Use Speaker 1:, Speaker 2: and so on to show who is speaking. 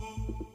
Speaker 1: oh,